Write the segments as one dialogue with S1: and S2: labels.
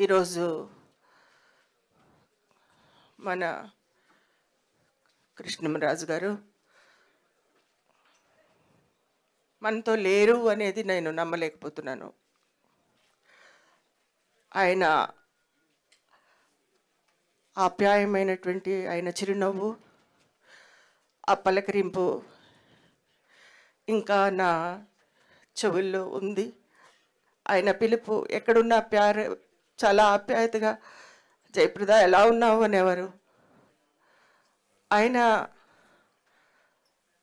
S1: ఈరోజు మన కృష్ణమరాజు గారు మనతో లేరు అనేది నేను నమ్మలేకపోతున్నాను. ఆయన ఆప్యాయమైనటువంటి ఆయన చిరునవ్వు ఆ పలకరింపు ఇంకా నా చెవుల్లో ఉంది. ఆయన పిలుపు ఎక్కడున్నా ప్యార చాలా ఆప్యాయతగా జయప్రద ఎలా ఉన్నావు? అనేవారు. ఆయన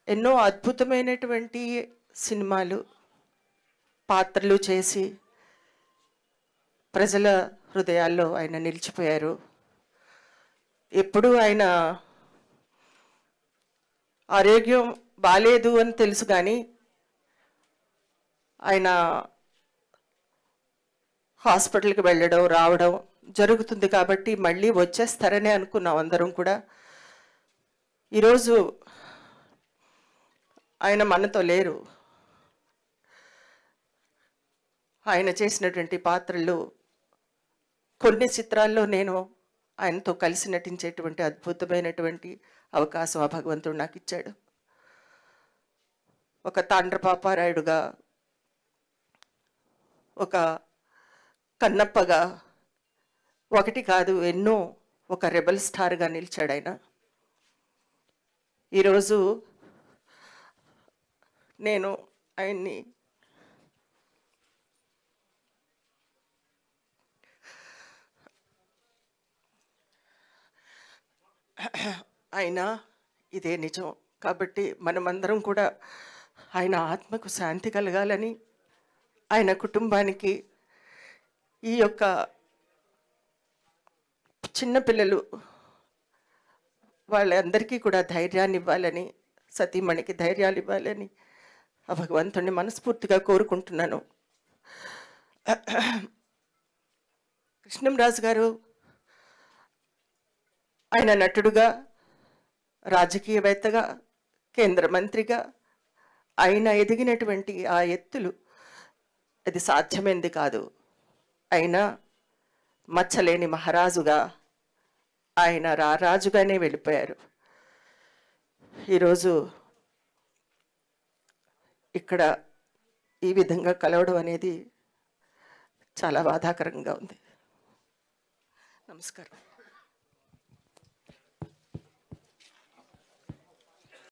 S1: ఎన్నో అద్భుతమైనటువంటి సినిమాలు పాత్రలు చేసి ప్రజల హృదయాల్లో ఆయన నిలిచిపోయారు. ఎప్పుడు ఆయన ఆరోగ్యం బాగాలేదు అని తెలుసు కానీ ఆయన హాస్పిటల్కి వెళ్ళడం రావడం జరుగుతుంది కాబట్టి మళ్ళీ వచ్చేస్తారనే అనుకున్నాం అందరం కూడా. ఈరోజు ఆయన మనతో లేరు. ఆయన చేసినటువంటి పాత్రలు కొన్ని చిత్రాల్లో నేను ఆయనతో కలిసి నటించేటువంటి అద్భుతమైనటువంటి అవకాశం ఆ భగవంతుడు నాకు ఇచ్చాడు. ఒక తాండ్రపాపారాయుడుగా ఒక కన్నప్పగా ఒకటి కాదు ఎన్నో ఒక రెబల్ స్టార్గా నిలిచాడు ఆయన ఈరోజు నేను ఆయన్ని ఆయన ఇదే నిజం. కాబట్టి మనమందరం కూడా ఆయన ఆత్మకు శాంతి కలగాలని ఆయన కుటుంబానికి ఈ యొక్క చిన్నపిల్లలు వాళ్ళందరికీ కూడా ధైర్యాన్ని ఇవ్వాలని సతీమణికి ధైర్యాలు ఇవ్వాలని ఆ భగవంతుణ్ణి మనస్ఫూర్తిగా కోరుకుంటున్నాను. కృష్ణంరాజు గారు ఆయన నటుడుగా రాజకీయవేత్తగా కేంద్ర మంత్రిగా ఆయన ఎదిగినటువంటి ఆ ఎత్తులు అది సాధ్యమైంది కాదు. అయినా మచ్చలేని మహారాజుగా ఆయన రారాజుగానే వెళ్ళిపోయారు. ఈరోజు ఇక్కడ ఈ విధంగా కలవడం అనేది చాలా బాధాకరంగా ఉంది. నమస్కారం.